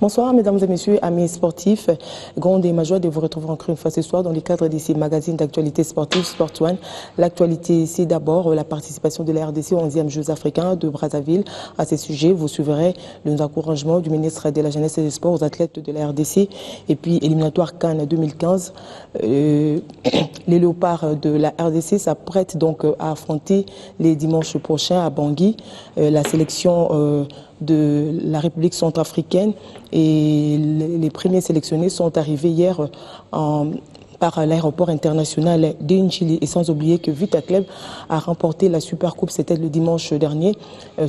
Bonsoir mesdames et messieurs, amis sportifs. Grande et ma joie de vous retrouver encore une fois ce soir dans le cadre de ces magazines d'actualité sportive Sport One. L'actualité, c'est d'abord la participation de la RDC aux 11e Jeux africains de Brazzaville. À ce sujet, vous suivrez le encouragement du ministre de la Jeunesse et des Sports aux athlètes de la RDC et puis éliminatoire Cannes 2015. Euh, les léopards de la RDC s'apprêtent donc à affronter les dimanches prochains à Bangui euh, la sélection euh, de la République centrafricaine et les premiers sélectionnés sont arrivés hier en, par l'aéroport international d'Inchili. Et sans oublier que Vita Club a remporté la Super Coupe, c'était le dimanche dernier,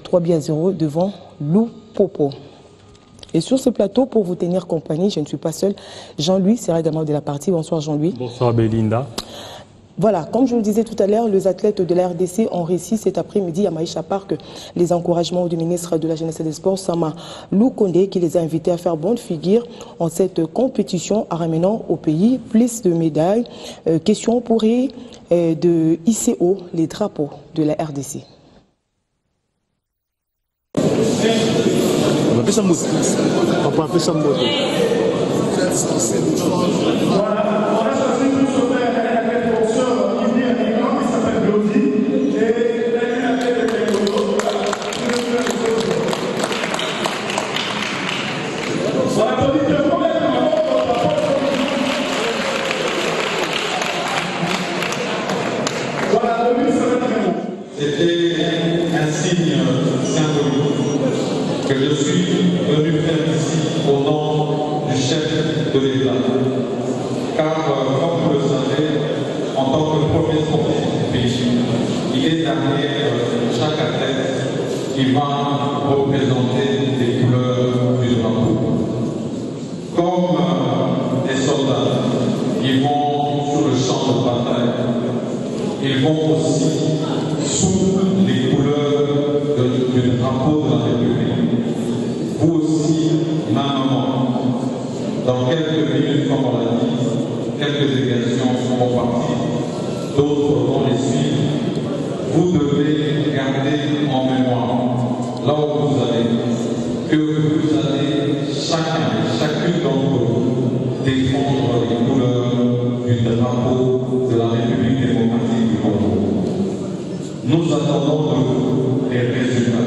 3 à 0 devant Lou Popo. Et sur ce plateau, pour vous tenir compagnie, je ne suis pas seul. Jean-Louis sera également de la partie. Bonsoir Jean-Louis. Bonsoir Belinda. Voilà, comme je le disais tout à l'heure, les athlètes de la RDC ont réussi cet après-midi à Maïcha Park les encouragements du ministre de la Jeunesse et des Sports, Sama Loukonde, qui les a invités à faire bonne figure en cette compétition, en ramenant au pays plus de médailles. Euh, question pourrie euh, de ICO, les drapeaux de la RDC. Les résultats.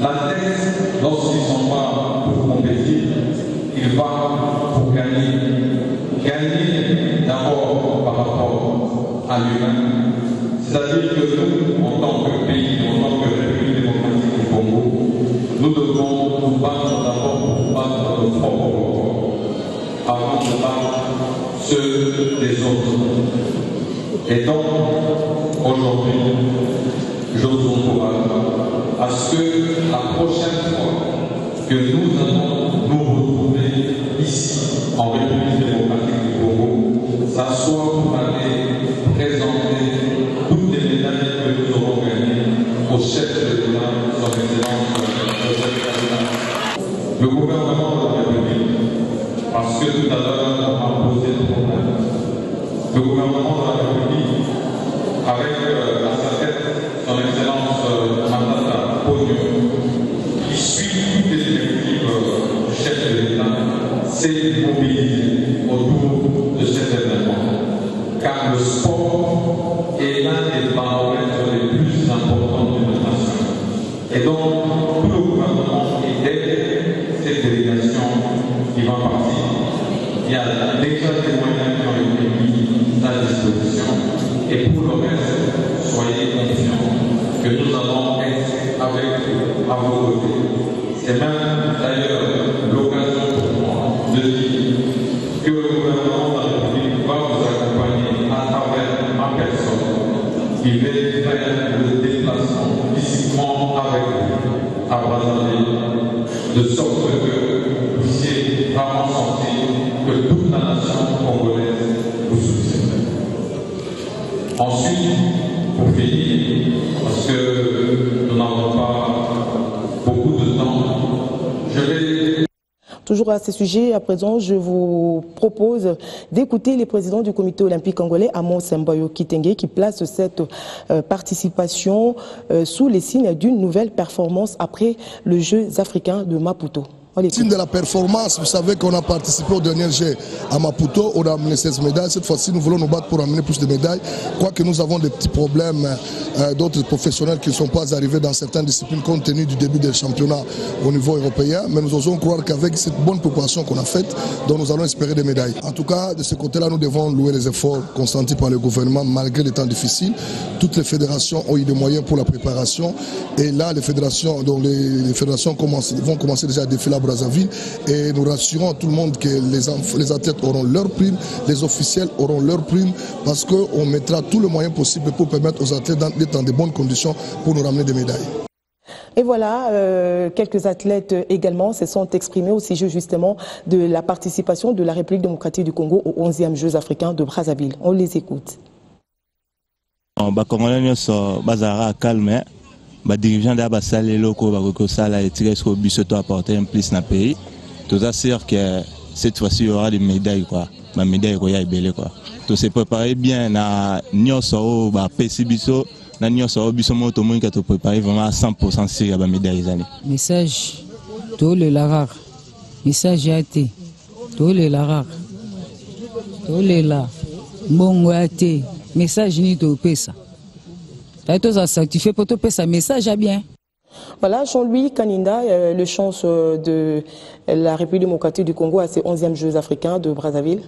L'athlète, lorsqu'il s'en va pour compétir, il va pour gagner. Gagner d'abord par rapport à lui-même. C'est-à-dire que nous, en tant que pays, en tant que République démocratique du Congo, nous devons nous battre d'abord pour battre nos propres records, avant de battre ceux des autres. Et donc, aujourd'hui, j'ose encourager à ce que la prochaine fois que nous allons nous retrouver ici, en République démocratique du Congo, ça soit pour aller qui va partir. Il y a déjà des moyens Toujours à ce sujet, à présent, je vous propose d'écouter les présidents du comité olympique congolais, Amos Mbayo Kitenge, qui place cette euh, participation euh, sous les signes d'une nouvelle performance après le Jeux africains de Maputo. Signe de la performance, vous savez qu'on a participé au dernier jet à Maputo, on a amené 16 médailles. Cette fois-ci, nous voulons nous battre pour amener plus de médailles. Quoique nous avons des petits problèmes euh, d'autres professionnels qui ne sont pas arrivés dans certaines disciplines compte tenu du début des championnats au niveau européen. Mais nous osons croire qu'avec cette bonne préparation qu'on a faite, dont nous allons espérer des médailles. En tout cas, de ce côté-là, nous devons louer les efforts consentis par le gouvernement malgré les temps difficiles. Toutes les fédérations ont eu des moyens pour la préparation. Et là, les fédérations, donc les, fédérations vont commencer déjà à défiler à Brazzaville. Et nous rassurons tout le monde que les, les athlètes auront leur prime, les officiels auront leur prime, parce qu'on mettra tout le moyen possible pour permettre aux athlètes d'être dans de bonnes conditions pour nous ramener des médailles. Et voilà, euh, quelques athlètes également se sont exprimés au sujet justement de la participation de la République démocratique du Congo aux 11e Jeux africains de Brazzaville. On les écoute. Badirigeant da basala eloko bakoki kosala etika eske biso to apporter un plus na pays. Toza sûr que cette fois-ci il y aura des médailles quoi. Bamédaille ekoya ebele quoi. Tose préparé bien na nyonso oyo bapesi biso na nyonso oyo biso moko tomoni ka topréparé vraiment à 100% sur ya bamédaille ezali message. Tolela kaka message ya te tolela kaka tolela mbongo ya te message nini topesa tali tozala certifié mpo topesa message bien Voilà, Jean-Louis Kaninda, euh, le chance euh, de la République démocratique du Congo à ses 11e Jeux africains de Brazzaville.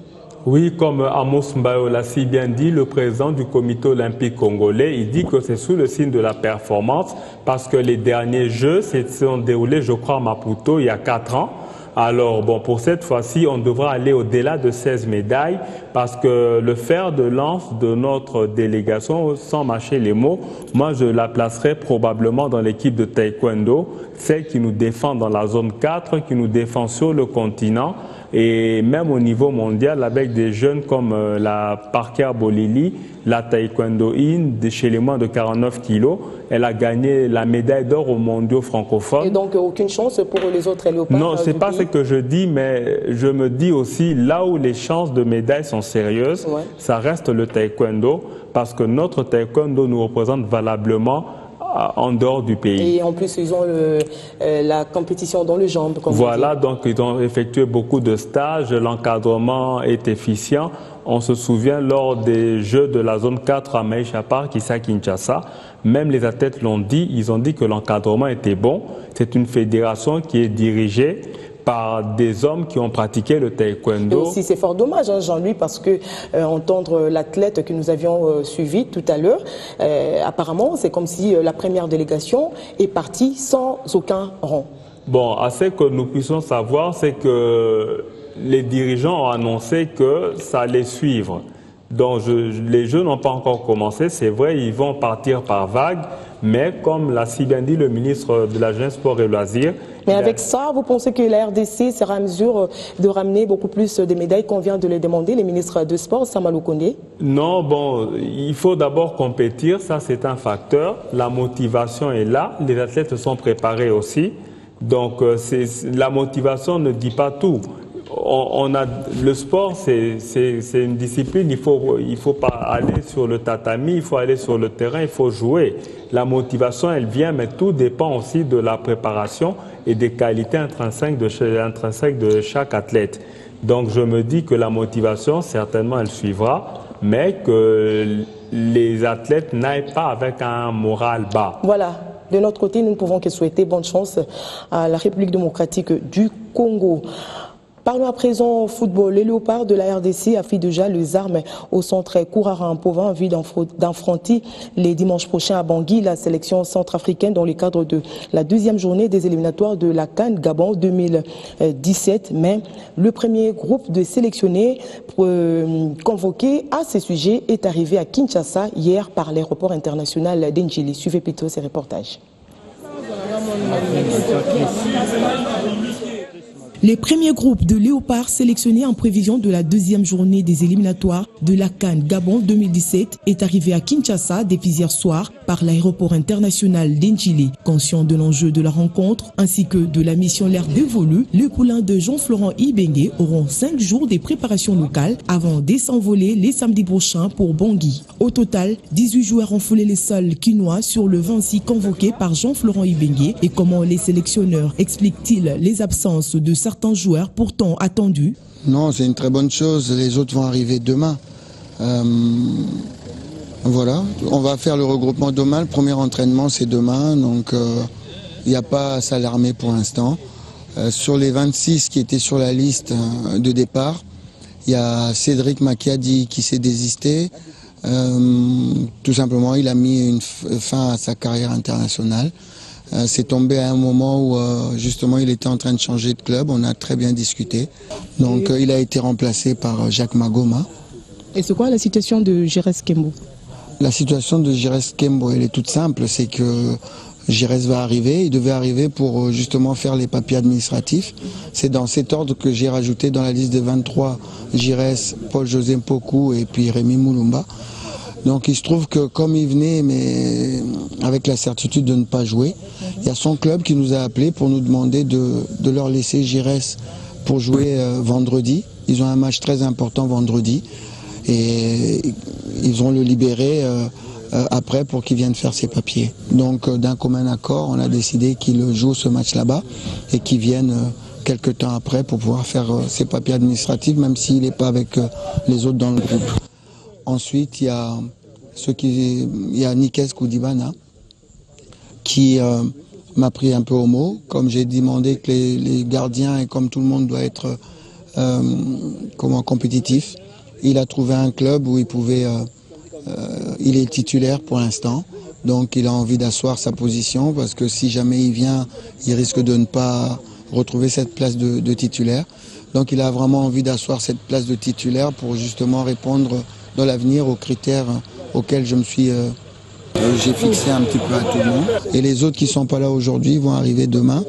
Oui, comme Amos Mbayo l'a si bien dit, le président du comité olympique congolais, il dit que c'est sous le signe de la performance parce que les derniers Jeux se sont déroulés, je crois, à Maputo il y a quatre ans. Alors, bon, pour cette fois-ci, on devra aller au-delà de 16 médailles parce que le fer de lance de notre délégation, sans mâcher les mots, moi, je la placerai probablement dans l'équipe de taekwondo, celle qui nous défend dans la zone 4, qui nous défend sur le continent et même au niveau mondial avec des jeunes comme euh, la Parker Bolili, la taekwondoïne de chez les moins de 49 kilos. Elle a gagné la médaille d'or au mondiaux francophones. Et donc aucune chance pour les autres léopards Non, c'est pas ce que je dis, mais je me dis aussi là où les chances de médaille sont sérieuses, Ouais. ça reste le taekwondo parce que notre taekwondo nous représente valablement en dehors du pays. Et en plus, ils ont le- euh, la compétition dans le jambes. Voilà, donc ils ont effectué beaucoup de stages, l'encadrement est efficient. On se souvient lors des Jeux de la zone 4 à Maïcha Park, ici à Kinshasa, même les athlètes l'ont dit, ils ont dit que l'encadrement était bon. C'est une fédération qui est dirigée par des hommes qui ont pratiqué le Et taekwondo. aussi, c'est fort dommage, hein, Jean-Louis, parce que euh, entendre l'athlète que nous avions euh, suivi tout à l'heure, euh, apparemment, c'est comme si la première délégation est partie sans aucun rang. Bon, à ce que nous puissions savoir, c'est que les dirigeants ont annoncé que ça allait suivre. Donc, je- les Jeux n'ont pas encore commencé, c'est vrai, ils vont partir par vagues, mais comme l'a si bien dit le ministre de la Jeunesse, Sport et Loisirs, Mais a- avec ça, vous pensez que la RDC sera à mesure euh, de ramener beaucoup plus de médailles qu'on vient de les demander, les ministres de Sport, Samalou Kondé? Non, bon, il faut d'abord compétir, ça c'est un facteur. La motivation est là, les athlètes sont préparés aussi. Donc euh, la motivation ne dit pas tout. On, a, le sport, c'est une discipline, il faut, il faut pas aller sur le tatami, il faut aller sur le terrain, il faut jouer. La motivation, elle vient, mais tout dépend aussi de la préparation et des qualités intrinsèques de, intrinsèques de chaque athlète. Donc je me dis que la motivation, certainement, elle suivra, mais que les athlètes n'aillent pas avec un moral bas. Voilà. De notre côté, nous ne pouvons que souhaiter bonne chance à la République démocratique du Congo. Parlons à présent football. Les léopards de la RDC affient déjà les armes au centre Kourara en vue d'affronter les dimanches prochains à Bangui la sélection centrafricaine dans le cadre de la deuxième journée des éliminatoires de la Cannes Gabon 2017. Mais le premier groupe de sélectionnés euh, convoqués à ce sujet est arrivé à Kinshasa hier par l'aéroport international d'Enjili. Suivez plutôt ces reportages. Les premiers groupes de léopards sélectionnés en prévision de la deuxième journée des éliminatoires de la Cannes Gabon 2017 est arrivé à Kinshasa depuis hier soir par l'aéroport international d'Enjili. Conscient de l'enjeu de la rencontre ainsi que de la mission l'air dévolue, les poulains de Jean-Florent Ibengue auront cinq jours de préparation locale avant de s'envoler les samedis prochains pour Bangui. Au total, 18 joueurs ont foulé les sols quinois sur le 26 convoqué par Jean-Florent Ibengue et comment les sélectionneurs expliquent-ils les absences de certains certains joueurs pourtant attendus Non, c'est une très bonne chose. Les autres vont arriver demain. Euh, voilà, on va faire le regroupement demain. Le premier entraînement, c'est demain. Donc, il euh, n'y a pas à s'alarmer pour l'instant. Euh, sur les 26 qui étaient sur la liste de départ, il y a Cédric Macchiadi qui s'est désisté. tout simplement, il a mis une fin à sa carrière internationale. Euh, c'est tombé à un moment où euh, justement il était en train de changer de club. On a très bien discuté. Donc euh, il a été remplacé par Jacques Magoma. Et c'est quoi la situation de Gérès Kembo? La situation de Gérès Kembo, elle est toute simple. C'est que Gérès va arriver. Il devait arriver pour justement faire les papiers administratifs. C'est dans cet ordre que j'ai rajouté dans la liste des 23 Gérès, Paul-José Mpoku et puis Rémi Moulumba. Donc il se trouve que comme il venait, mais avec la certitude de ne pas jouer, il y a son club qui nous a appelé pour nous demander de, leur laisser Giresse pour jouer euh, vendredi. Ils ont un match très important vendredi et ils vont le libérer euh, euh, après pour qu'il vienne faire ses papiers. Donc d'un commun accord, on a décidé qu'il joue ce match là-bas et qu'il vienne quelques temps après pour pouvoir faire ses papiers administratifs, même s'il n'est pas avec les autres dans le groupe. Ensuite, il y a, ce qui, il y a Nikes Koudibana qui euh, m'a pris un peu au mot. Comme j'ai demandé que les, gardiens, et comme tout le monde, doit être euh, comment, compétitif, il a trouvé un club où il pouvait. Euh, il est titulaire pour l'instant. Donc il a envie d'asseoir sa position parce que si jamais il vient, il risque de ne pas retrouver cette place de titulaire. Donc il a vraiment envie d'asseoir cette place de titulaire pour justement répondre dans l'avenir aux critères auxquels je me suis j'ai fixé un petit peu à tout le monde. Et les autres qui ne sont pas là aujourd'hui vont arriver demain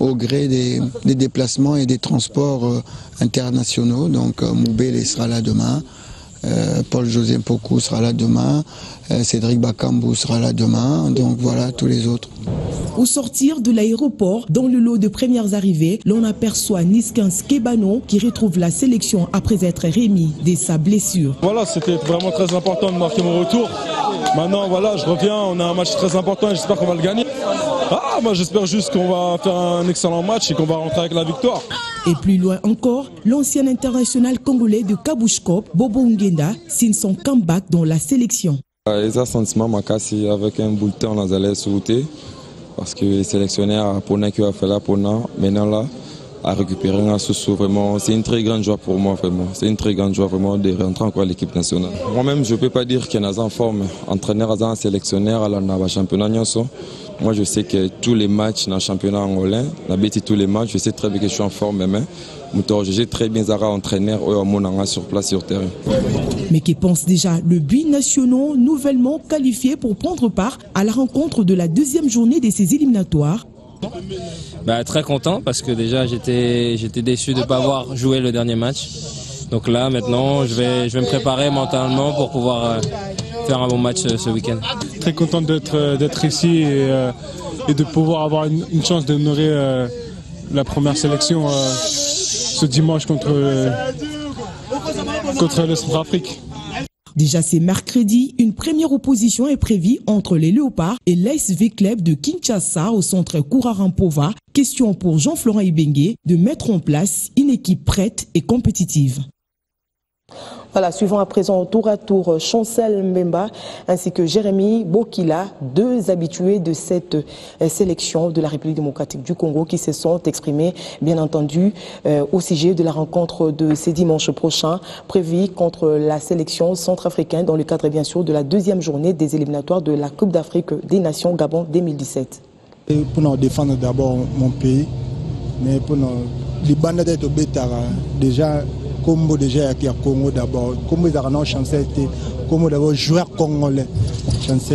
au gré des, déplacements et des transports euh, internationaux. Donc euh, Moubele sera là demain, euh, Paul-José Pokou sera là demain, euh, Cédric Bakambu sera là demain, donc voilà tous les autres. Au sortir de l'aéroport, dans le lot de premières arrivées, l'on aperçoit Niskins Kebano qui retrouve la sélection après être remis de sa blessure. Voilà, c'était vraiment très important de marquer mon retour. Maintenant, voilà, je reviens, on a un match très important et j'espère qu'on va le gagner. Ah, moi j'espère juste qu'on va faire un excellent match et qu'on va rentrer avec la victoire. Et plus loin encore, l'ancien international congolais de Kabouchkop, Bobo Ngenda, signe son comeback dans la sélection. Les sentiment makasi avec un bulletin on allait sauter parce que le sélectionneur Pona qui a fait là Pona maintenant là a récupéré un sous vraiment c'est une très grande joie pour moi vraiment. C'est une très grande joie vraiment de rentrer encore à l'équipe nationale. Moi-même je peux pas dire qu'il y en forme. Entraîneur à un sélectionneur à la championnat moi, je sais que tous les matchs dans le championnat angolais, tous les matchs, je sais très bien que je suis en forme. J'ai très bien Zara entraîneur sur place sur terrain. Mais qui pense déjà le but national nouvellement qualifié pour prendre part à la rencontre de la deuxième journée de ces éliminatoires? Bah, Très content parce que déjà j'étais déçu de ne pas avoir joué le dernier match. Donc là maintenant je vais, je vais me préparer mentalement pour pouvoir euh, faire un bon match euh, ce week-end. Très content d'être euh, d'être ici euh, et, de pouvoir avoir une, chance d'honorer la première sélection ce dimanche contre, contre le Centrafrique. Déjà c'est mercredi, une première opposition est prévue entre les Léopards et l'ASV Club de Kinshasa au centre Kourarampova. Question pour Jean-Florent Ibengue de mettre en place une équipe prête et compétitive. Voilà, suivant à présent tour à tour Chancel Mbemba ainsi que Jérémy Bokila, deux habitués de cette euh, sélection de la République démocratique du Congo qui se sont exprimés, bien entendu, euh, au sujet de la rencontre de ce dimanche prochain prévue contre la sélection centrafricaine dans le cadre, bien sûr, de la deuxième journée des éliminatoires de la Coupe d'Afrique des Nations Gabon 2017. pour nous défendre d'abord mon pays, mais pour nous, les d'être déjà kombo déjà ya congo d'abord. Kombo ezalaka nao chance te kombo d'abord joueur congolais. Chance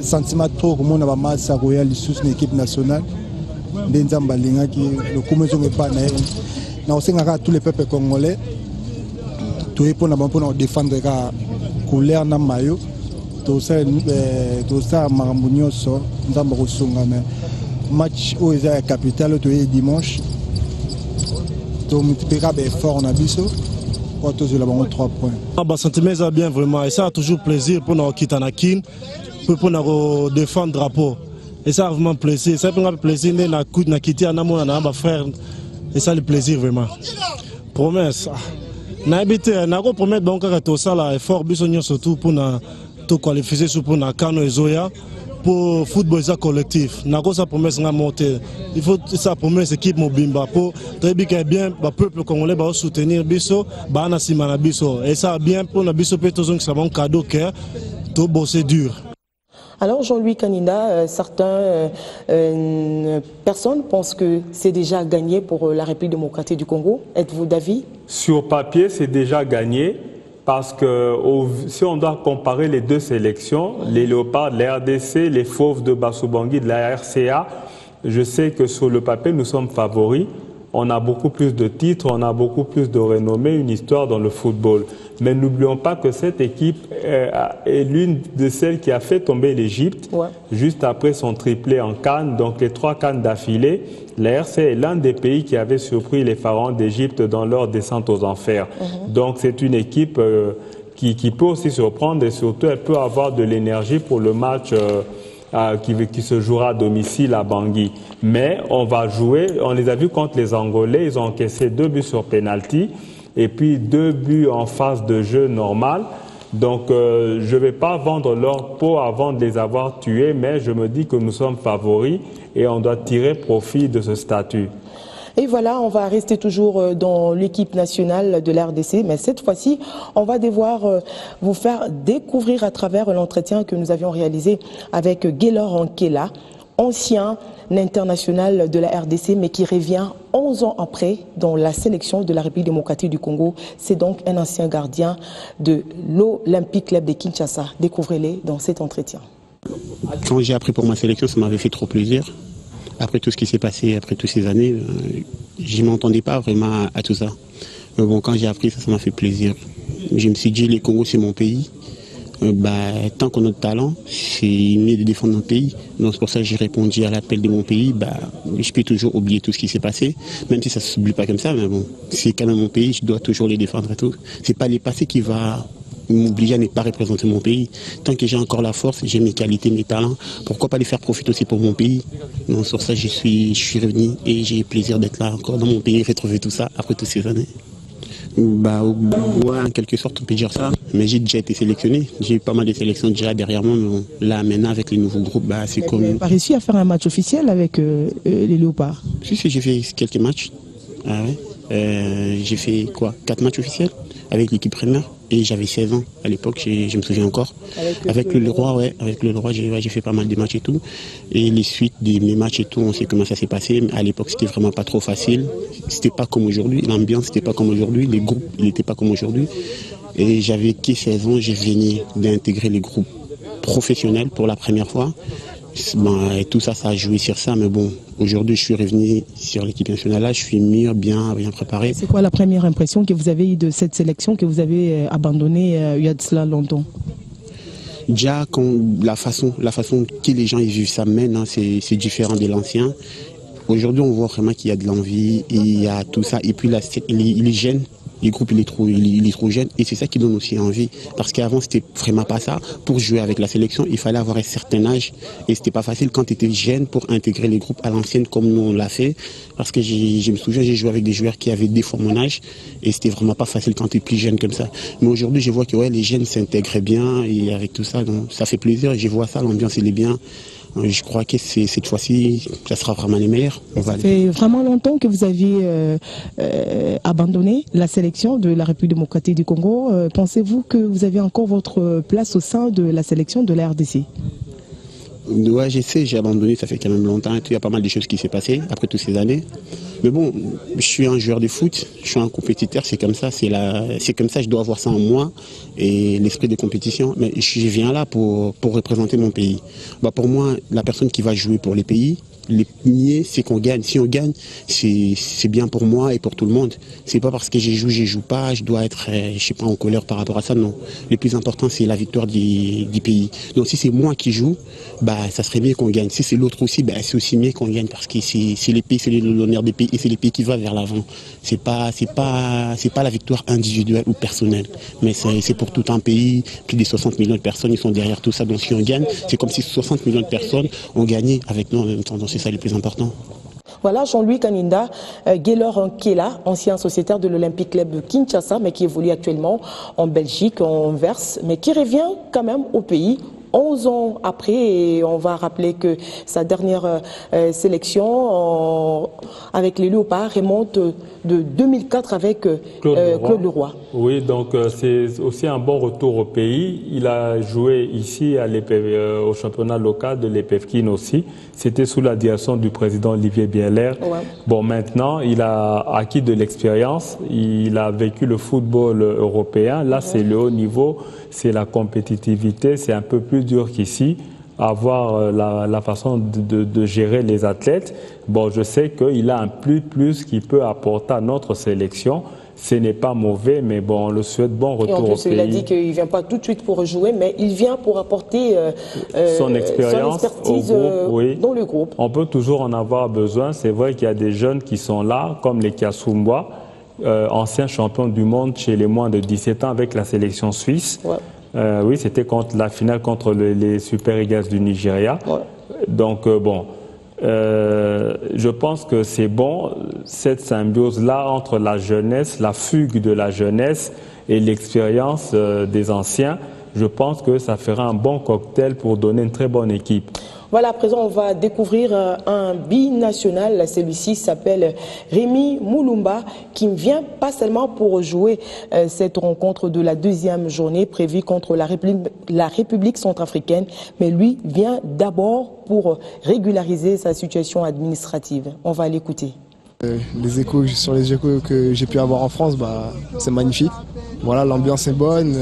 sentiment trop komona bamasi akoya lisusu na équipe nationale. Nde nzambe alingaki lokumu ezonga epa na ye naosengaka tous les peuples congolais. Toye mpona bango mpona kodefendre kaka couleur na mayo tosala makambo nyonso nzambe akosunga me match oyo eza ya capitale oyo toyei dimanche na biso po tozwela bango 3 points. Basentiment eza bien vraiment. Esala toujours plaisir mpona kokita na kine mpe mpona kodefendre drapeau. Esala vraiment plaisir. Mpenga mpe plaisir nde nakiti anamona na bafrère esali plaisir vraiment. Promesse. Nayebi te nakopromettre bango kaka tosala effort biso nyonso tu mpona toqualifie so mpona kano ezoya mpo football eza collectif. Nakosa promesse nga moko te. Il faut esa promesse équipe mobimba. Mpo toyebi ke bien bapeuple congolais baosoutenir biso baa na nsima na biso. Esala bien mpona biso mpe tozongisa bango cadeau ke tobose dur. Alors Jean-Louis Kaninda, euh, certaines euh, euh, personnes pensent que c'est déjà gagné pour la République démocratique du Congo. Êtes-vous d'avis? Sur papier, c'est déjà gagné parce que si on doit comparer les deux sélections, les Léopards de la RDC, les Fauves de Bassoubangi de la RCA, je sais que sur le papier, nous sommes favoris. On a beaucoup plus de titres, on a beaucoup plus de renommée, une histoire dans le football. Mais n'oublions pas que cette équipe est l'une de celles qui a fait tomber l'Égypte ouais. juste après son triplé en Cannes, donc les trois Cannes d'affilée. La RC est l'un des pays qui avait surpris les pharaons d'Égypte dans leur descente aux enfers. -hmm. Donc c'est une équipe euh, qui, qui, peut aussi surprendre et surtout elle peut avoir de l'énergie pour le match. Euh, euh, qui, se jouera à domicile à Bangui. Mais on va jouer, on les a vus contre les Angolais, ils ont encaissé deux buts sur penalty et puis deux buts en phase de jeu normal. Donc euh, je ne vais pas vendre leur peau avant de les avoir tués, mais je me dis que nous sommes favoris et on doit tirer profit de ce statut. Et voilà, on va rester toujours dans l'équipe nationale de l'RDC, mais cette fois-ci, on va devoir vous faire découvrir à travers l'entretien que nous avions réalisé avec Gaylor Ankela, ancien international de la RDC, mais qui revient 11 ans après dans la sélection de la République démocratique du Congo. C'est donc un ancien gardien de l'Olympique Club de Kinshasa. Découvrez-les dans cet entretien. Quand j'ai appris pour ma sélection, ça m'avait fait trop plaisir après tout ce qui s'est passé, après toutes ces années, euh, je ne m'entendais pas vraiment à, à, tout ça. Mais bon, quand j'ai appris ça, ça m'a fait plaisir. Je me suis dit, le Congo, c'est mon pays. Euh, bah, tant qu'on a de talent, c'est mieux de défendre notre pays. Donc c'est pour ça que j'ai répondu à l'appel de mon pays. Bah, je peux toujours oublier tout ce qui s'est passé, même si ça ne s'oublie pas comme ça. Mais bon, c'est quand même mon pays, je dois toujours les défendre et tout. C'est pas les passés qui va m'obliger à ne pas représenter mon pays. Tant que j'ai encore la force, j'ai mes qualités, mes talents, pourquoi pas les faire profiter aussi pour mon pays? Donc sur ça, je suis, je suis revenu et j'ai plaisir d'être là encore dans mon pays, retrouver tout ça après toutes ces années. Bah, ouais, en quelque sorte, on peut dire ça. Mais j'ai déjà été sélectionné. J'ai eu pas mal de sélections déjà derrière moi. Mais là, maintenant, avec les nouveaux groupes, bah, c'est comme. Vous n'avez pas réussi à faire un match officiel avec euh, les Léopards? Si, si, j'ai fait quelques matchs. Ah ouais. euh, j'ai fait quoi? Quatre matchs officiels avec l'équipe première. Et j'avais 16 ans à l'époque, je me souviens encore. Avec, avec le Leroy, ouais, avec le Leroy, j'ai ouais, fait pas mal de matchs et tout. Et les suites de mes matchs et tout, on sait comment ça s'est passé. Mais à l'époque, c'était vraiment pas trop facile. C'était pas comme aujourd'hui. L'ambiance, c'était pas comme aujourd'hui. Les groupes, il n'était pas comme aujourd'hui. Et j'avais que 16 ans, j'ai venu d'intégrer les groupes professionnels pour la première fois. Et tout ça, ça a joué sur ça. Mais bon, aujourd'hui, je suis revenu sur l'équipe nationale. Là, je suis mieux, bien, bien préparé. C'est quoi la première impression que vous avez eue de cette sélection que vous avez abandonnée euh, il y a de cela longtemps? Déjà, quand la façon, la façon que les gens ils vivent ça maintenant, c'est différent de l'ancien. Aujourd'hui, on voit vraiment qu'il y a de l'envie, il y a tout ça. Et puis, là, il, il est jeune, le groupe il est trop, il, il est trop jeune et c'est ça qui donne aussi envie parce qu'avant c'était vraiment pas ça. Pour jouer avec la sélection il fallait avoir un certain âge et c'était pas facile quand tu étais jeune pour intégrer les groupes à l'ancienne comme nous on l'a fait. Parce que je me souviens j'ai joué avec des joueurs qui avaient des fois mon âge et c'était vraiment pas facile quand tu es plus jeune comme ça. Mais aujourd'hui je vois que ouais, les jeunes s'intègrent bien et avec tout ça donc ça fait plaisir je vois ça l'ambiance elle est bien je crois que cette fois-ci, ça sera vraiment les meilleurs. On ça fait vraiment longtemps que vous aviez euh, euh, abandonné la sélection de la République démocratique du Congo. Euh, Pensez-vous que vous avez encore votre place au sein de la sélection de la RDC Je sais, j'ai abandonné, ça fait quand même longtemps. Il y a pas mal de choses qui s'est passé après toutes ces années. Mais bon, je suis un joueur de foot, je suis un compétiteur, c'est comme ça, c'est la, c'est comme ça, je dois avoir ça en moi et l'esprit de compétition. Mais je viens là pour, pour représenter mon pays. Bah pour moi, la personne qui va jouer pour les pays, le nier, c'est qu'on gagne. Si on gagne, c'est bien pour moi et pour tout le monde. C'est pas parce que j'ai joué, je joue pas, je dois être, euh, je sais pas, en colère par rapport à ça. Non. Le plus important, c'est la victoire du, du, pays. Donc si c'est moi qui joue, bah ça serait mieux qu'on gagne. Si c'est l'autre aussi, bah, c'est aussi mieux qu'on gagne parce que c'est les pays, c'est l'honneur des pays et c'est les pays qui va vers l'avant. C'est pas, c'est pas, c'est pas la victoire individuelle ou personnelle, mais c'est pour tout un pays. Plus de 60 millions de personnes, ils sont derrière tout ça. Donc si on gagne, c'est comme si 60 millions de personnes ont gagné avec nous en même temps. C'est ça le plus important. Voilà Jean-Louis Kaninda, euh, Gaylor Kela, ancien sociétaire de l'Olympique Club Kinshasa, mais qui évolue actuellement en Belgique, en Verse, mais qui revient quand même au pays 11 ans après, et on va rappeler que sa dernière euh, sélection avec les Léopards remonte de 2004 avec euh, Claude, Claude Leroy. Oui, donc euh, c'est aussi un bon retour au pays. Il a joué ici à euh, au championnat local de l'EPFKIN aussi. C'était sous la direction du président Olivier Bieler. Ouais. Bon, maintenant, il a acquis de l'expérience. Il a vécu le football européen. Là, c'est le haut niveau, c'est la compétitivité. C'est un peu plus dur qu'ici avoir la, la façon de, de, de, gérer les athlètes. Bon, je sais qu'il a un plus plus qui peut apporter à notre sélection. Ce n'est pas mauvais, mais bon, on le souhaite bon retour Et en plus, au pays. il a dit qu'il ne vient pas tout de suite pour jouer, mais il vient pour apporter euh, son expérience son expertise au groupe, euh, oui. dans le groupe. On peut toujours en avoir besoin. C'est vrai qu'il y a des jeunes qui sont là, comme les Kiasumba, euh, anciens champions du monde chez les moins de 17 ans avec la sélection suisse. Ouais. Euh, oui, c'était contre la finale contre le, les Super Eagles du Nigeria. Ouais. Donc euh, bon, euh, je pense que c'est bon cette symbiose-là entre la jeunesse, la fugue de la jeunesse et l'expérience des anciens. Je pense que ça fera un bon cocktail pour donner une très bonne équipe. Voilà, à présent, on va découvrir euh, un binational. Celui-ci s'appelle Rémi Moulumba, qui ne vient pas seulement pour jouer euh, cette rencontre de la deuxième journée prévue contre la République, centrafricaine, mais lui vient d'abord pour régulariser sa situation administrative. On va l'écouter. Euh, les échos sur les échos que j'ai pu avoir en France, bah, c'est magnifique. Voilà, l'ambiance est bonne.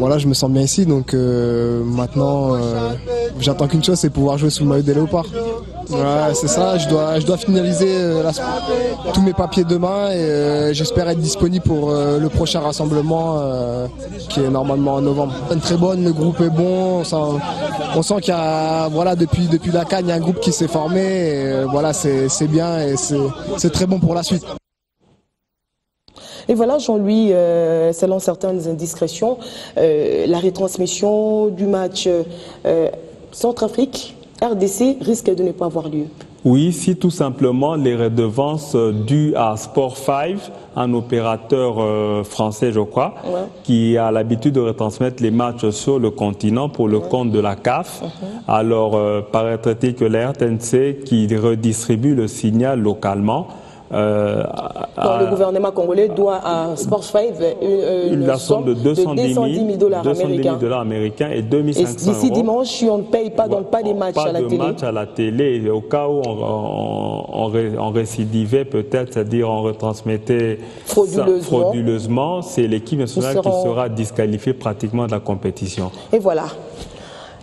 Voilà, je me sens bien ici. Donc euh, maintenant, euh, j'attends qu'une chose, c'est pouvoir jouer sous le maillot des léopards. Ouais, c'est ça. Je dois, je dois finaliser euh, tous mes papiers demain et j'espère être disponible pour le prochain rassemblement qui est normalement en novembre. Très bonne, le groupe est bon. On sent, qu'il y a, voilà, depuis, depuis la canne, il y a un groupe qui s'est formé. Et, voilà, c'est bien et c'est très bon pour la suite. Et voilà, Jean-Louis, euh, selon certaines indiscrétions, euh, la retransmission du match euh, Centrafrique, RDC risque de ne pas avoir lieu. Oui, si tout simplement les redevances dues à Sport 5, un opérateur euh, français, je crois, ouais. qui a l'habitude de retransmettre les matchs sur le continent pour le ouais. compte de la CAF. Uh -huh. Alors, euh, paraîtrait-il que la RTNC qui redistribue le signal localement euh, à, le gouvernement congolais doit à Sport 5 une, une, une somme de 210 000 dollars américains. dollars américains et 2500 et D'ici dimanche, si on ne paye pas, donc pas des matchs pas à la de télé. match à la télé. Au cas où on, on, on, on récidivait peut-être, c'est-à-dire on retransmettait frauduleusement, frauduleusement c'est l'équipe nationale serons... qui sera disqualifiée pratiquement de la compétition. Et voilà.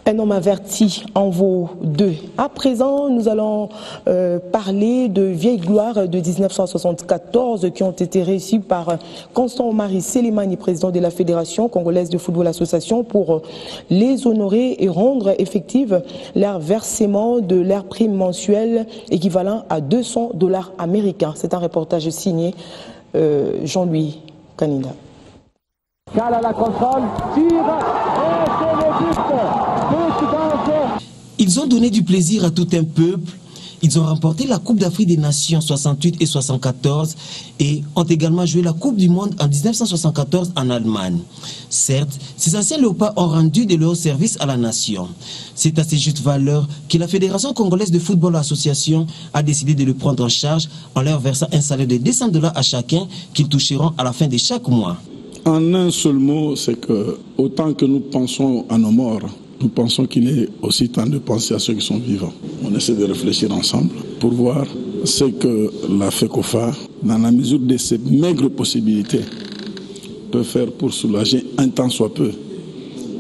Un homme averti en vaut deux. À présent, nous allons euh, parler de vieilles gloires de 1974 qui ont été réussies par Constant Marie Selimani, président de la Fédération congolaise de football association, pour les honorer et rendre effective leur versement de leur prime mensuelle équivalent à 200 dollars américains. C'est un reportage signé euh, Jean-Louis Canida. Cal à la contrôle, tire et c'est le but. Ils ont donné du plaisir à tout un peuple. Ils ont remporté la Coupe d'Afrique des Nations 68 et 74 et ont également joué la Coupe du Monde en 1974 en Allemagne. Certes, ces anciens léopards ont rendu de leur service à la nation. C'est à ces justes valeurs que la Fédération congolaise de football association a décidé de le prendre en charge en leur versant un salaire de 200 dollars à chacun qu'ils toucheront à la fin de chaque mois. En un seul mot, c'est que autant que nous pensons à nos morts, nous pensons qu'il est aussi temps de penser à ceux qui sont vivants. On essaie de réfléchir ensemble pour voir ce que la FECOFA, dans la mesure de ses maigres possibilités, peut faire pour soulager un temps soit peu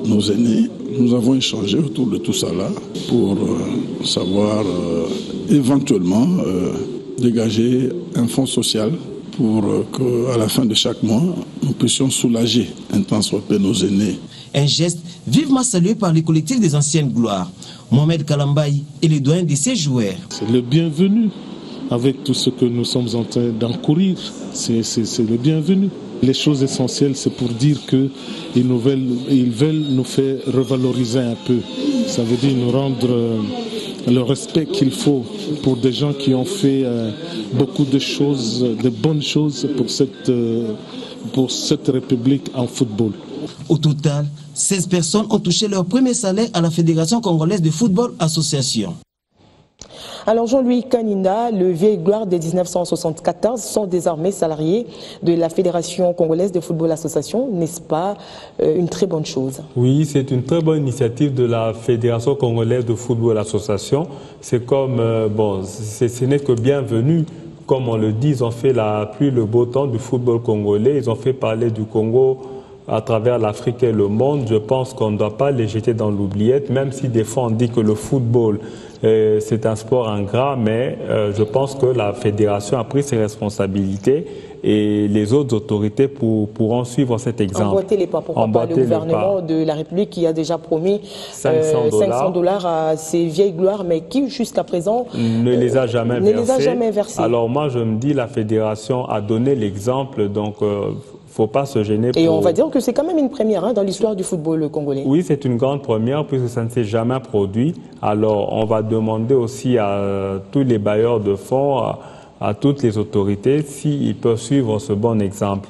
nos aînés, nous avons échangé autour de tout ça là pour euh, savoir euh, éventuellement euh, dégager un fonds social pour qu'à la fin de chaque mois, nous puissions soulager un temps soit peu nos aînés. Un geste vivement salué par les collectifs des anciennes gloires. Mohamed Kalambaï est le doyen de ses joueurs. C'est le bienvenu avec tout ce que nous sommes en train d'encourir. C'est le bienvenu. Les choses essentielles, c'est pour dire qu'ils veulent, ils veulent nous faire revaloriser un peu. Ça veut dire nous rendre euh, le respect qu'il faut pour des gens qui ont fait euh, beaucoup de choses, de bonnes choses pour cette, euh, pour cette République en football. Au total, 16 personnes ont touché leur premier salaire à la Fédération congolaise de football association. Alors Jean-Louis Kaninda, le vieil gloire de 1974, sont désormais salariés de la Fédération congolaise de football association. N'est-ce pas euh, une très bonne chose? Oui, c'est une très bonne initiative de la Fédération congolaise de football association. C'est comme, euh, bon, ce n'est que bienvenu comme on le dit, ils ont fait la pluie, le beau temps du football congolais. Ils ont fait parler du Congo à travers l'Afrique et le monde. Je pense qu'on ne doit pas les jeter dans l'oubliette, même si des fois on dit que le football euh, c'est un sport ingrat, mais euh, je pense que la fédération a pris ses responsabilités et les autres autorités pour, pourront suivre cet exemple. Emboîter les pas, pourquoi pas le gouvernement de la République qui a déjà promis 500 euh, dollars à ces vieilles gloires, mais qui jusqu'à présent ne les a jamais ne Les a jamais versés. Alors moi je me dis la fédération a donné l'exemple, donc faut pas se gêner. Et on va dire que c'est quand même une première hein, dans l'histoire du football congolais. Oui, c'est une grande première puisque ça ne s'est jamais produit. Alors, on va demander aussi à tous les bailleurs de fonds, à, toutes les autorités, s'ils peuvent suivre ce bon exemple.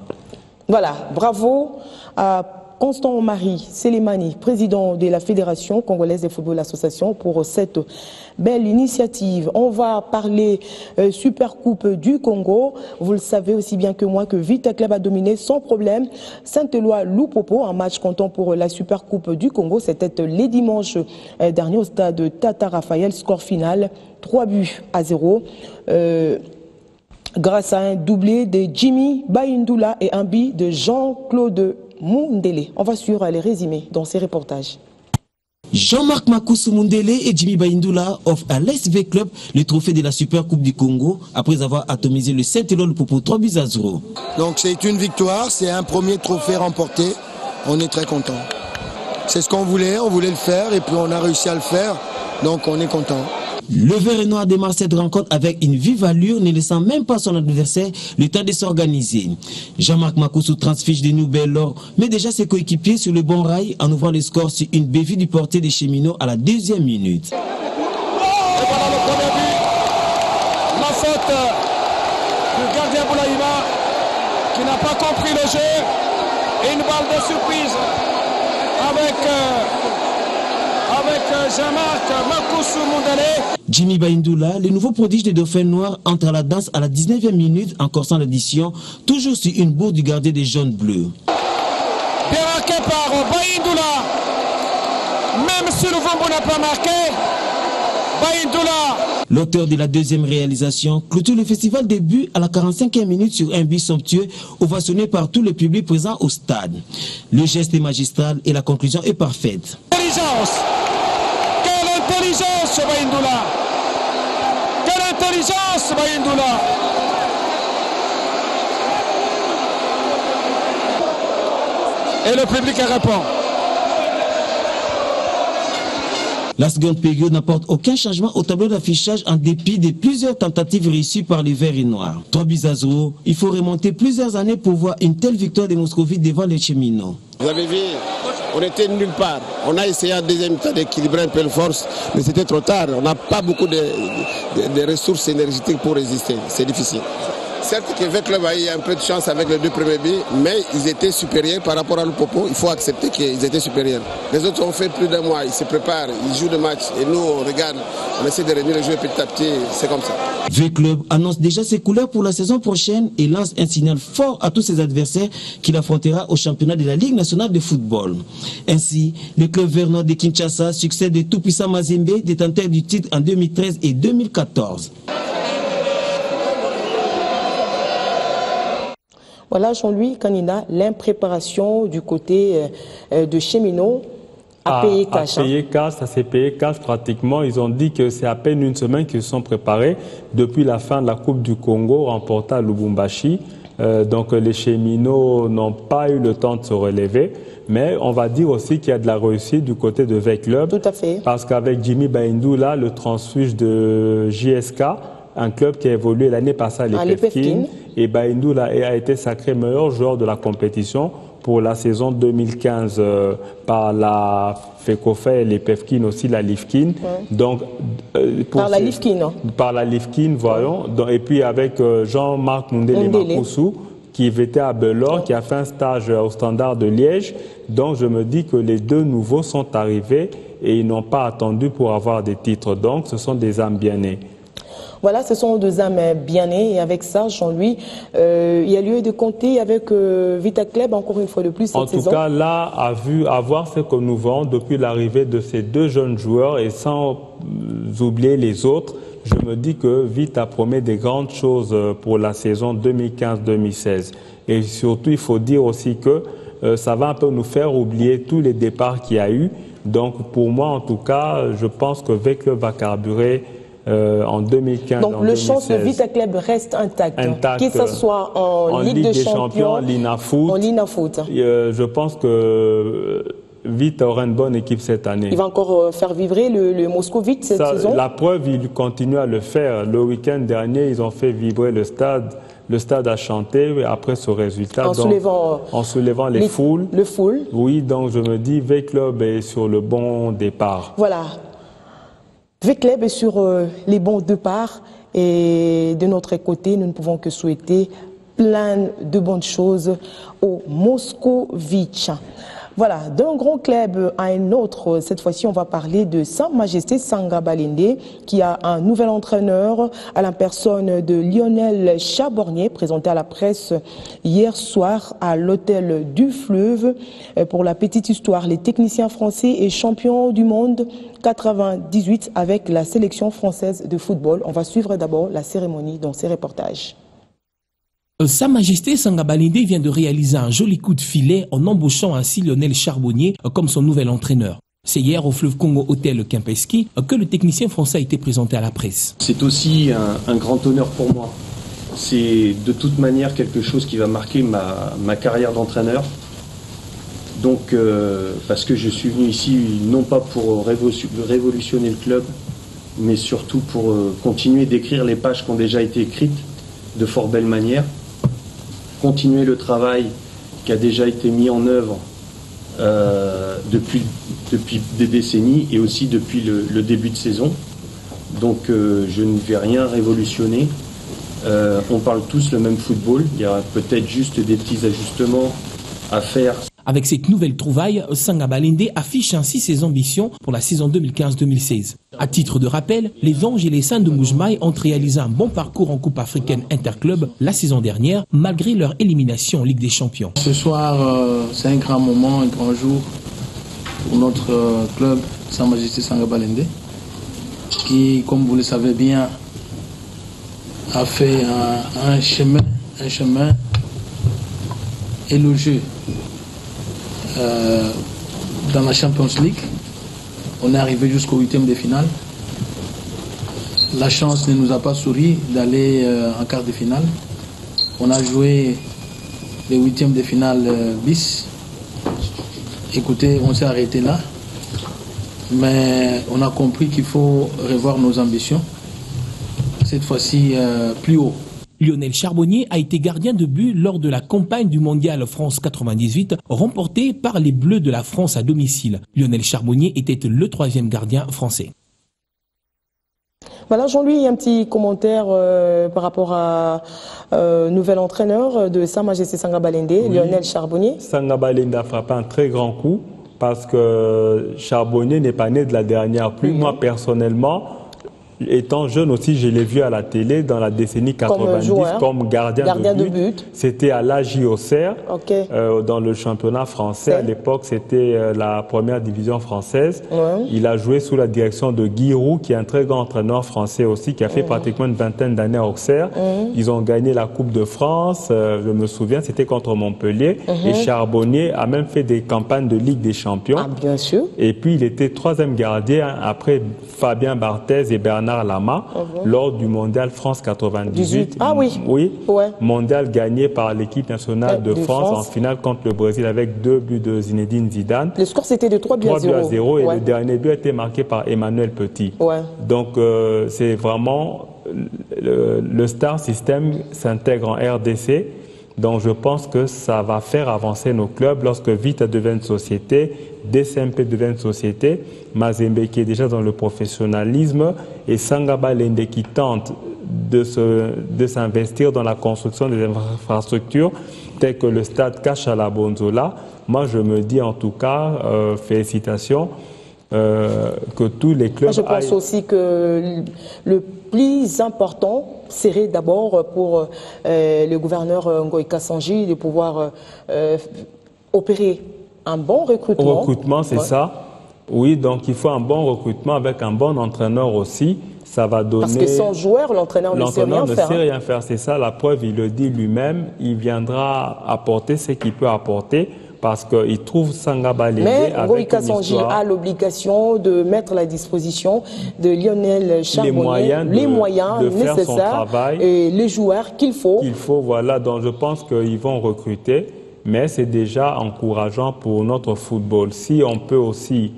Voilà, bravo à Constant Marie Selimani, président de la Fédération congolaise de football association, pour cette belle initiative. On va parler euh, Super Coupe du Congo. Vous le savez aussi bien que moi que Vita Club a dominé sans problème Saint-Éloi Loupopo, un match comptant pour la Super Coupe du Congo. C'était les dimanches euh, derniers au stade Tata Raphaël. Score final 3 buts à 0. Euh, grâce à un doublé de Jimmy Baindula et un but de Jean-Claude Mundele. On va suivre les résumés dans ces reportages. Jean-Marc Makoussou Mundele et Jimmy Baindula offrent à l'SV Club le trophée de la Super Coupe du Congo après avoir atomisé le Saint-Éloi pour 3 buts à 0. Donc c'est une victoire, c'est un premier trophée remporté. On est très content. C'est ce qu'on voulait, on voulait le faire et puis on a réussi à le faire. Donc on est content. Le vert et noir démarre cette rencontre avec une vive allure, ne laissant même pas son adversaire le temps de s'organiser. Jean-Marc Makoussou transfiche des nouvelles lors, mais déjà ses coéquipiers sur le bon rail en ouvrant le score sur une bévue du porté des cheminots à la deuxième minute. Et voilà le premier but. La faute du gardien Boulaïma qui n'a pas compris le jeu. Et une balle de surprise avec... Euh, avec euh, Jean-Marc Makoussou Mondale. Jimmy Baindoula, le nouveau prodige des Dauphins Noirs, entre à la danse à la 19e minute en corsant l'addition, toujours sur une bourre du gardien des jaunes bleus. Bien marqué par Baindoula. Même si le Vombo n'a pas marqué, Baindoula L'auteur de la deuxième réalisation clôture le festival début à la 45e minute sur un but somptueux ovationné par tout le public présent au stade. Le geste est magistral et la conclusion est parfaite. Intelligence Quelle intelligence Et le public répond. La seconde période n'apporte aucun changement au tableau d'affichage en dépit de plusieurs tentatives réussies par les Verts et Noirs. Trois buts à zéro, il faut remonter plusieurs années pour voir une telle victoire des Moscovites devant les cheminots. Vous avez vu, on était nulle part. On a essayé en deuxième temps d'équilibrer un peu les forces, mais c'était trop tard. On n'a pas beaucoup de, de ressources énergétiques pour résister. C'est difficile. Certes que le club a eu un peu de chance avec les deux premiers buts, mais ils étaient supérieurs par rapport à Popo. Il faut accepter qu'ils étaient supérieurs. Les autres ont fait plus d'un mois, ils se préparent, ils jouent le match. Et nous, on regarde, on essaie de réunir le jeu petit à petit, c'est comme ça. Le club annonce déjà ses couleurs pour la saison prochaine et lance un signal fort à tous ses adversaires qu'il affrontera au championnat de la Ligue nationale de football. Ainsi, le club Vernon de Kinshasa succède de tout-puissant Mazembe, détenteur du titre en 2013 et 2014. Voilà, Jean-Louis Canina, l'impréparation du côté euh, de cheminots à, payer cash. À payer cash, ça s'est payé cash pratiquement. Ils ont dit que c'est à peine une semaine qu'ils se sont préparés depuis la fin de la Coupe du Congo remportée à Lubumbashi. Euh, donc les cheminots n'ont pas eu le temps de se relever. Mais on va dire aussi qu'il y a de la réussite du côté de V Club. Tout à fait. Parce qu'avec Jimmy Baindou, là, le transfuge de JSK, un club qui a évolué l'année passée à l'Epefkin. Et Baindou a été sacré meilleur joueur de la compétition pour la saison 2015 euh, par la FECOFE et l'EPEFKIN aussi, la LIFKIN. Donc, euh, par la LIFKIN, non Par la LIFKIN, voyons. et puis avec euh, Jean-Marc Mundele Makoussou, qui était à Belor, qui a fait un stage au Standard de Liège. Donc, je me dis que les deux nouveaux sont arrivés et ils n'ont pas attendu pour avoir des titres. Donc, ce sont des âmes bien nées. Voilà, ce sont deux âmes bien nées. Et avec ça, Jean-Louis, euh, il y a lieu de compter avec euh, Vita Club encore une fois de plus cette en saison. En tout cas, là, à, vu, à voir ce que nous voyons depuis l'arrivée de ces deux jeunes joueurs et sans euh, oublier les autres, je me dis que Vita promet des grandes choses pour la saison 2015-2016. Et surtout, il faut dire aussi que ça va un peu nous faire oublier tous les départs qu'il y a eu. Donc, pour moi, en tout cas, je pense que V-Club va carburer euh, en 2015. Donc le chance de Vita Club reste intact, intact que ce soit en, Ligue, des, Champions, en Linafoot. En. Euh, je pense que Vite aura une bonne équipe cette année. Il va encore euh, faire vibrer le, le Moscovite cette saison La preuve, il continue à le faire. Le week-end dernier, ils ont fait vibrer le stade. Le stade a chanté après ce résultat. En, soulevant, en soulevant les, foules. Le foule. Oui, donc je me dis, V-Club est sur le bon départ. Voilà. V-Club est sur euh, les bons départs et de notre côté, nous ne pouvons que souhaiter plein de bonnes choses au Moscovitch. Voilà, d'un grand club à un autre, cette fois-ci on va parler de Sa Majesté Sanga Balinde qui a un nouvel entraîneur à la personne de Lionel Chabornier présenté à la presse hier soir à l'hôtel du Fleuve. Pour la petite histoire, les techniciens français et champions du monde 98 avec la sélection française de football. On va suivre d'abord la cérémonie dans ces reportages. Sa Majesté Sangabalinde vient de réaliser un joli coup de filet en embauchant ainsi Lionel Charbonnier comme son nouvel entraîneur. C'est hier au Fleuve Congo Hôtel Kempeski que le technicien français a été présenté à la presse. C'est aussi un, grand honneur pour moi. C'est de toute manière quelque chose qui va marquer ma, carrière d'entraîneur. Donc, euh, parce que je suis venu ici non pas pour révolutionner le club, mais surtout pour euh, continuer d'écrire les pages qui ont déjà été écrites de fort belle manière continuer le travail qui a déjà été mis en œuvre euh, depuis, depuis des décennies et aussi depuis le, début de saison. Donc euh, je ne vais rien révolutionner. Euh, on parle tous le même football. Il y a peut-être juste des petits ajustements à faire. Avec cette nouvelle trouvaille, Sangabalende affiche ainsi ses ambitions pour la saison 2015-2016. À titre de rappel, les Anges et les Saints de Moujmaï ont réalisé un bon parcours en Coupe africaine interclub la saison dernière, malgré leur élimination en Ligue des Champions. Ce soir, euh, c'est un grand moment, un grand jour pour notre euh, club, Sa Majesté Sangabalende, qui, comme vous le savez bien, a fait un, chemin, un chemin élogieux euh, dans la Champions League. On est arrivé jusqu'au huitième de finale. La chance ne nous a pas souri d'aller euh, en quart de finale. On a joué les huitièmes de finale euh, bis. Écoutez, on s'est arrêté là. Mais on a compris qu'il faut revoir nos ambitions. Cette fois-ci, plus haut. Lionel Charbonnier a été gardien de but lors de la campagne du mondial France 98 remportée par les Bleus de la France à domicile. Lionel Charbonnier était le troisième gardien français. Voilà, Jean-Louis, un petit commentaire euh, par rapport à euh, nouvel entraîneur de Sa Majesté Sangabalende, Lionel Charbonnier. Sangabalende a frappé un très grand coup parce que Charbonnier n'est pas né de la dernière pluie. Moi, personnellement, étant jeune aussi, je l'ai vu à la télé dans la décennie 90 comme, gardien, de but. C'était à l'AJ Auxerre, euh, dans le championnat français. À l'époque, c'était euh, la première division française. Il a joué sous la direction de Guy Roux, qui est un très grand entraîneur français aussi, qui a fait pratiquement une vingtaine d'années à Auxerre. Ils ont gagné la Coupe de France, euh, je me souviens, c'était contre Montpellier. Et Charbonnier a même fait des campagnes de Ligue des Champions. Ah, bien sûr. Et puis, il était troisième gardien après Fabien Barthez et Bernard Lama mhm. lors du mondial France 98. Ah oui. Oui. Mondial gagné par l'équipe nationale de, France, en finale contre le Brésil avec deux buts de Zinedine Zidane. Le score c'était de 3 buts à 0. 3 buts à 0 et le dernier but a été marqué par Emmanuel Petit. Donc euh, c'est vraiment le, star system s'intègre en RDC. Donc je pense que ça va faire avancer nos clubs lorsque Vita devient une société, DCMP devient une société, Mazembe qui est déjà dans le professionnalisme et Sangaba Lende qui tente de s'investir dans la construction des infrastructures telles que le stade Kachala Bonzola. Moi je me dis en tout cas euh, félicitations. Euh, que tous les clubs. Moi, je pense aussi que le plus important serait d'abord pour euh, le gouverneur Ngoïka Sanji de pouvoir opérer un bon recrutement. Recrutement, c'est ça. Oui, donc il faut un bon recrutement avec un bon entraîneur aussi. Ça va donner. Parce que sans joueur, l'entraîneur ne sait rien ne faire. ne sait rien faire. C'est ça la preuve. Il le dit lui-même. Il viendra apporter ce qu'il peut apporter parce qu'il trouve Sangaba Mais Goïka Sanji a l'obligation de mettre à la disposition de Lionel Charbonnier les moyens, les moyens nécessaires et les joueurs qu'il faut. Qu'il faut, voilà. Donc je pense qu'ils vont recruter, mais c'est déjà encourageant pour notre football. Si on peut aussi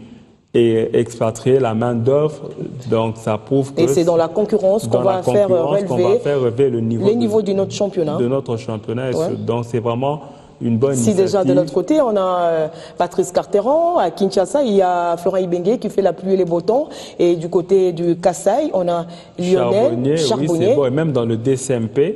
et expatrier la main d'œuvre. Donc ça prouve que et c'est dans la concurrence qu'on va, faire relever, le niveau les niveaux de, notre championnat. De notre championnat. Donc c'est vraiment une bonne si déjà de l'autre côté, on a euh, Patrice Carteron, à Kinshasa, il y a Florent Ibengue qui fait la pluie et les beaux Et du côté du Kassai, on a Lionel Charbonnier. Oui, bon. Et même dans le DCMP,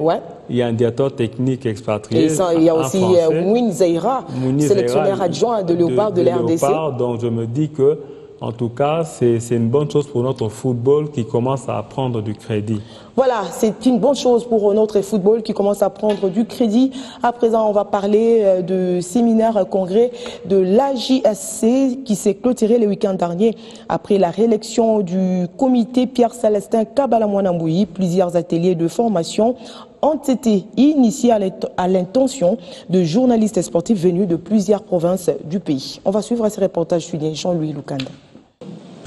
il y a un directeur technique expatrié. il y a aussi euh, Mouine Zaira, sélectionneur adjoint de Léopard de, de, de l'RDC. Donc je me dis que en tout cas, c'est une bonne chose pour notre football qui commence à prendre du crédit. Voilà, c'est une bonne chose pour notre football qui commence à prendre du crédit. À présent, on va parler euh, de séminaire congrès de l'AJSC qui s'est clôturé le week-end dernier après la réélection du comité Pierre Célestin Kabalamouanambouyi. Plusieurs ateliers de formation ont été initiés à l'intention de journalistes sportifs venus de plusieurs provinces du pays. On va suivre ce reportage signé Jean-Louis Lucanda.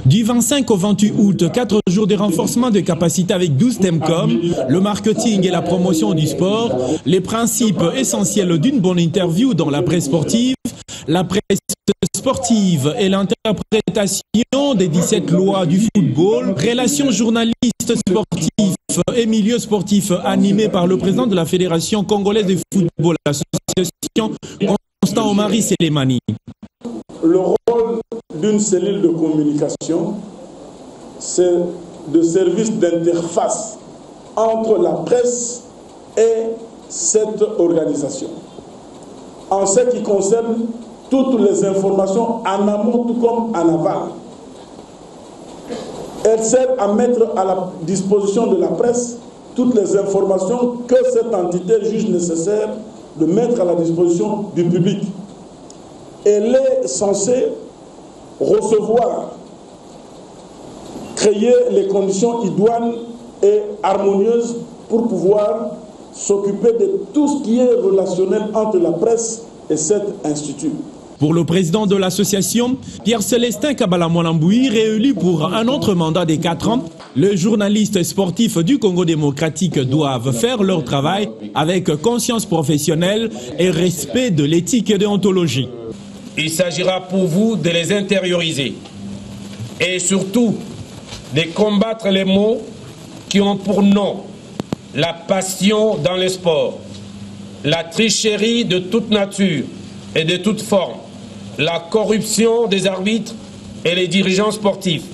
Du 25 au 28 août, 4 jours de renforcement de capacité avec 12 thèmes comme le marketing et la promotion du sport, les principes essentiels d'une bonne interview dans la presse sportive, la presse sportive et l'interprétation des 17 lois du football, relations journalistes sportifs et milieux sportifs animés par le président de la Fédération congolaise de football, l'association Constant Omari Selemani. Le rôle d'une cellule de communication, c'est de service d'interface entre la presse et cette organisation. En ce qui concerne toutes les informations en amont tout comme en aval. Elle sert à mettre à la disposition de la presse toutes les informations que cette entité juge nécessaire de mettre à la disposition du public. Elle est censée recevoir, créer les conditions idoines et harmonieuses pour pouvoir s'occuper de tout ce qui est relationnel entre la presse et cet institut. Pour le président de l'association, Pierre-Célestin Kabalamolamboui, réélu pour un autre mandat de 4 ans, les journalistes sportifs du Congo démocratique doivent faire leur travail avec conscience professionnelle et respect de l'éthique et de l'ontologie. Il s'agira pour vous de les intérioriser. Et surtout de combattre les mots qui ont pour nom la passion dans le sport, la tricherie de toute nature et de toute forme, la corruption des arbitres et les dirigeants sportifs,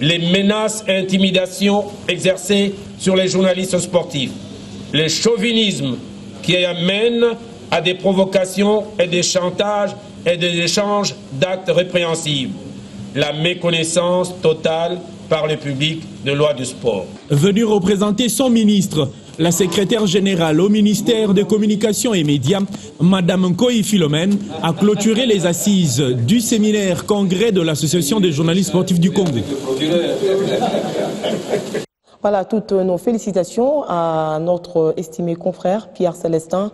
les menaces et intimidations exercées sur les journalistes sportifs, le chauvinisme qui amène à des provocations et des chantages et des échanges d'actes répréhensibles, la méconnaissance totale par le public de loi du sport. Venu représenter son ministre, la secrétaire générale au ministère des Communications et Médias, Madame Koi Philomène, a clôturé les assises du séminaire congrès de l'Association des journalistes sportifs du Congo. Voilà, toutes nos félicitations à notre estimé confrère Pierre Célestin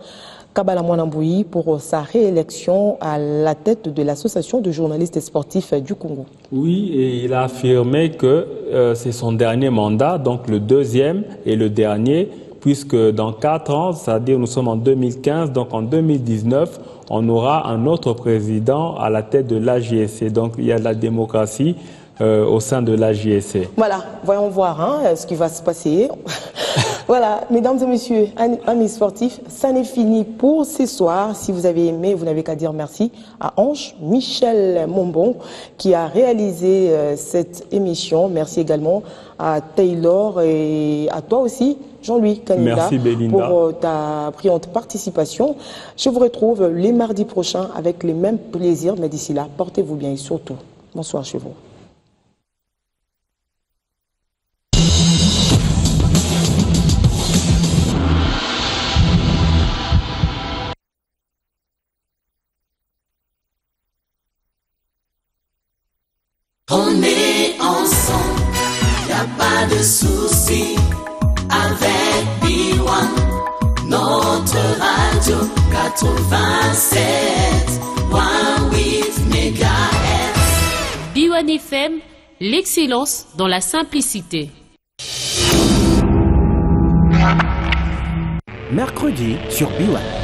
Kabala Mwanamboui pour sa réélection à la tête de l'Association de journalistes sportifs du Congo. Oui, et il a affirmé que euh, c'est son dernier mandat, donc le deuxième et le dernier, puisque dans quatre ans, c'est-à-dire nous sommes en 2015, donc en 2019, on aura un autre président à la tête de l'AJSC. Donc il y a la démocratie euh, au sein de l'AJSC. Voilà, voyons voir hein, ce qui va se passer. voilà, mesdames et messieurs, amis sportifs, ça n'est fini pour ce soir. Si vous avez aimé, vous n'avez qu'à dire merci à Ange Michel Mombon qui a réalisé euh, cette émission. Merci également à Taylor et à toi aussi, Jean-Louis Canida, pour euh, ta brillante participation. Je vous retrouve les mardis prochains avec les mêmes plaisirs, mais d'ici là, portez-vous bien et surtout, bonsoir chez vous. L'excellence dans la simplicité. Mercredi sur B1.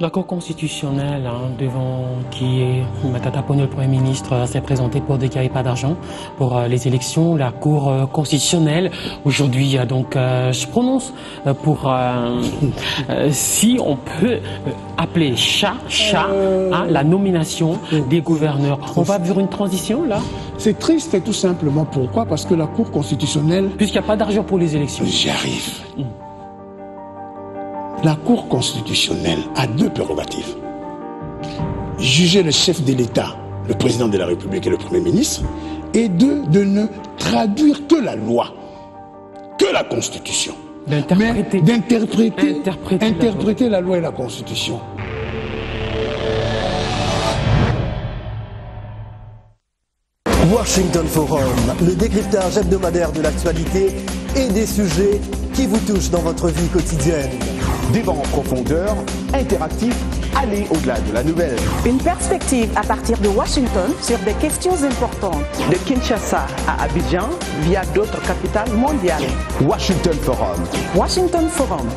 La Cour constitutionnelle, hein, devant qui est Matata le Premier ministre, euh, s'est présenté pour dire qu'il n'y avait pas d'argent pour euh, les élections. La Cour euh, constitutionnelle, aujourd'hui, donc, euh, se prononce pour si on peut appeler chat, chat, hein, la nomination des gouverneurs. On va vivre une transition, là? C'est triste et tout simplement pourquoi? Parce que la Cour constitutionnelle... Puisqu'il n'y a pas d'argent pour les élections. J'y arrive. La Cour constitutionnelle a deux prérogatives. Juger le chef de l'État, le président de la République et le Premier ministre, et deux, de ne traduire que la loi, que la Constitution. D'interpréter. D'interpréter Interpréter la interpréter la loi et la Constitution. Washington Forum, le décryptage hebdomadaire de l'actualité et des sujets qui vous touchent dans votre vie quotidienne. Débat en profondeur, interactif, aller au-delà de la nouvelle. Une perspective à partir de Washington sur des questions importantes. De Kinshasa à Abidjan via d'autres capitales mondiales. Washington Forum. Washington Forum.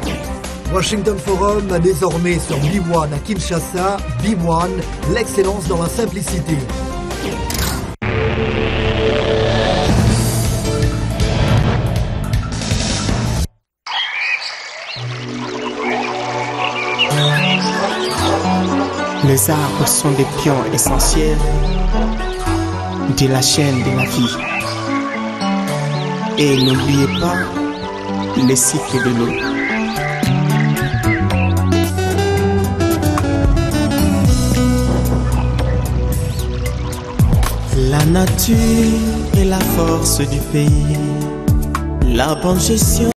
Washington Forum désormais sur B1 à Kinshasa. B1, l'excellence dans la simplicité. Les arbres sont des pions essentiels de la chaîne de la vie. Et n'oubliez pas le cycle de l'eau. La nature est la force du pays. La bonne gestion